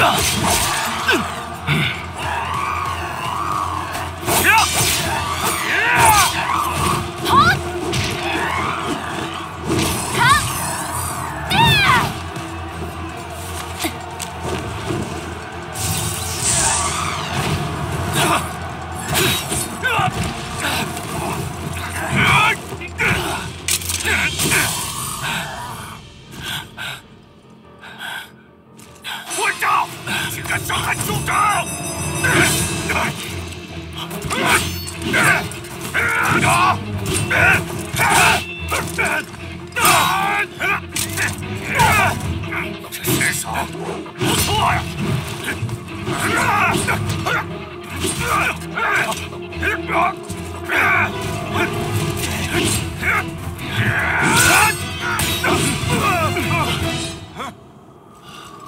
や敢伤害兄长！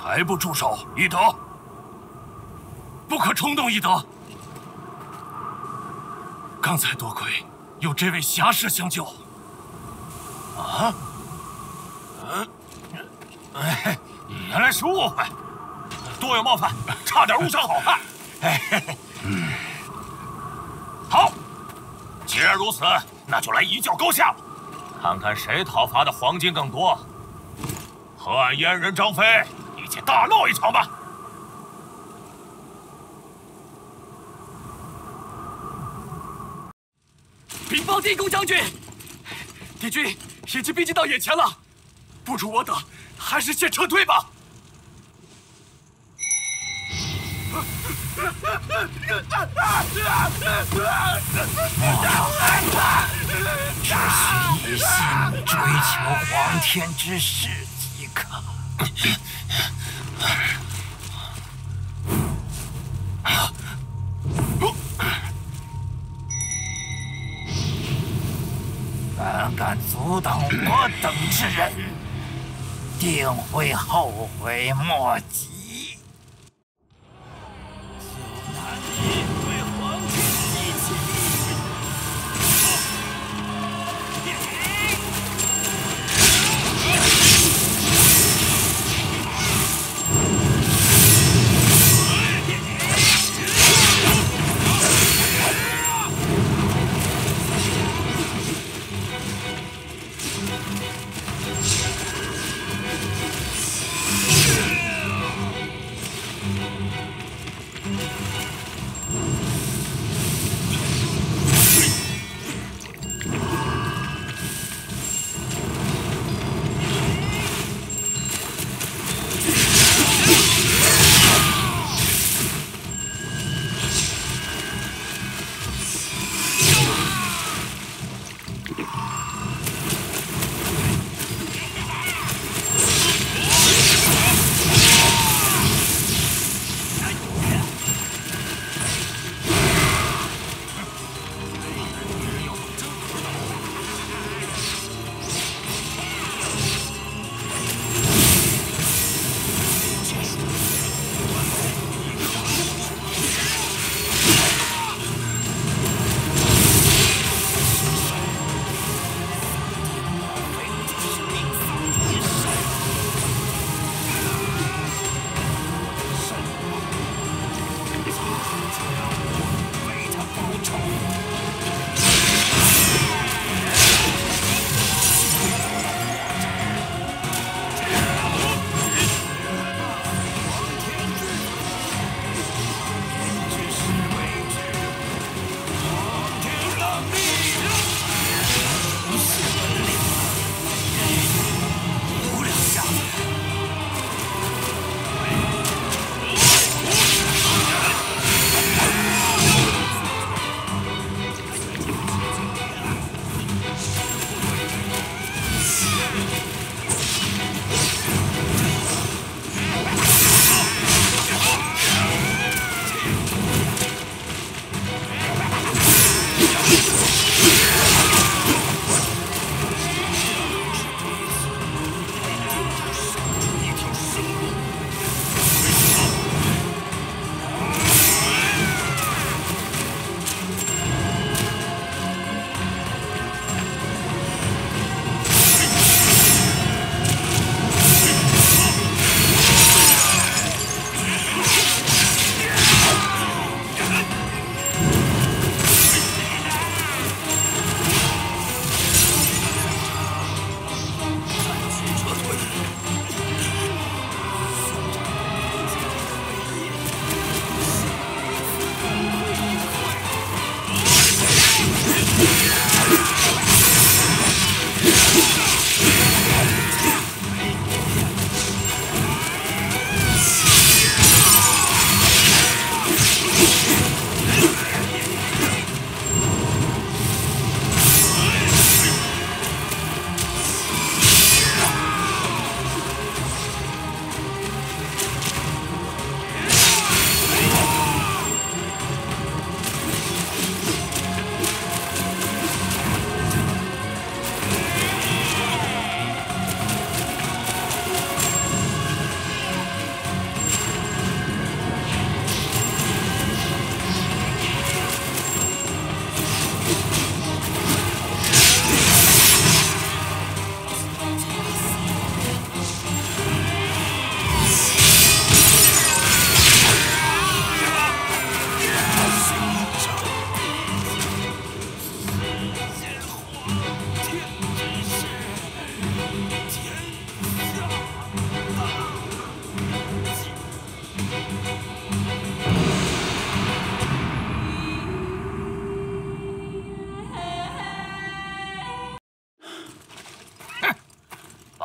还不住手！翼德，不可冲动！翼德，刚才多亏有这位侠士相救。啊？嗯，哎，原来是误会，多有冒犯，差点误伤好汉。嗯，好，既然如此，那就来一较高下，看看谁讨伐的黄金更多。河岸阉人张飞。一起大闹一场吧！禀报地公将军，敌军已经逼近到眼前了，不如我等还是先撤退吧。只需一心追求皇天之事即可。敢阻挡我等之人，定会后悔莫及。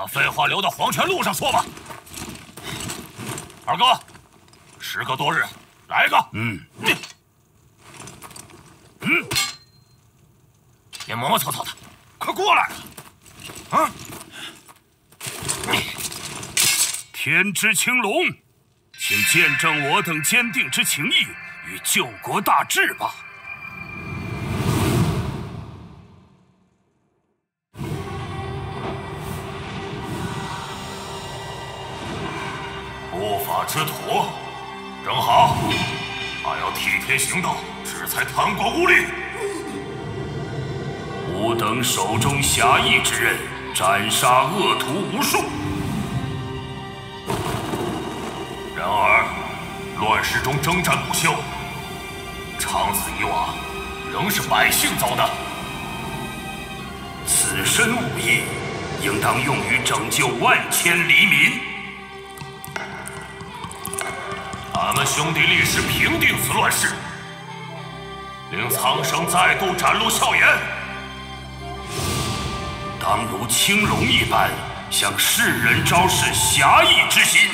把废话留到黄泉路上说吧。二哥，时隔多日，来一个。嗯。嗯。别磨磨蹭蹭的，快过来！啊！天之青龙，请见证我等坚定之情谊与救国大志吧。法之徒，正好，他要替天行道，制裁贪官污吏。吾等手中侠义之刃，斩杀恶徒无数。然而，乱世中征战不休，长此以往，仍是百姓遭难。此身武艺，应当用于拯救万千黎民。俺们兄弟立誓平定此乱世，令苍生再度展露笑颜。当如青龙一般，向世人昭示侠义之心。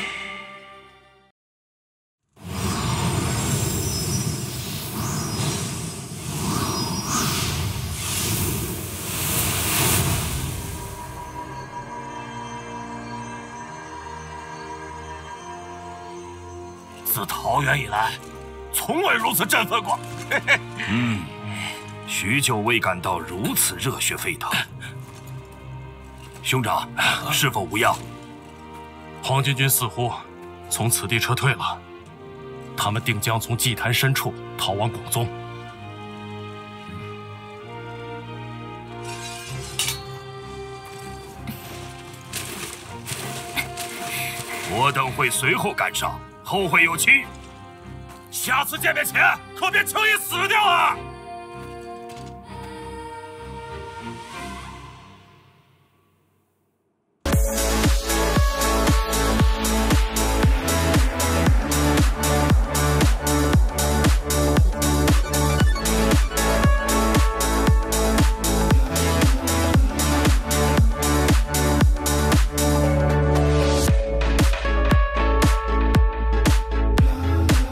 自桃园以来，从未如此振奋过。嗯，许久未感到如此热血沸腾。兄长，是否无恙？黄巾军似乎从此地撤退了，他们定将从祭坛深处逃往广宗。我等会随后赶上，后会有期。下次见面前可别轻易死掉啊！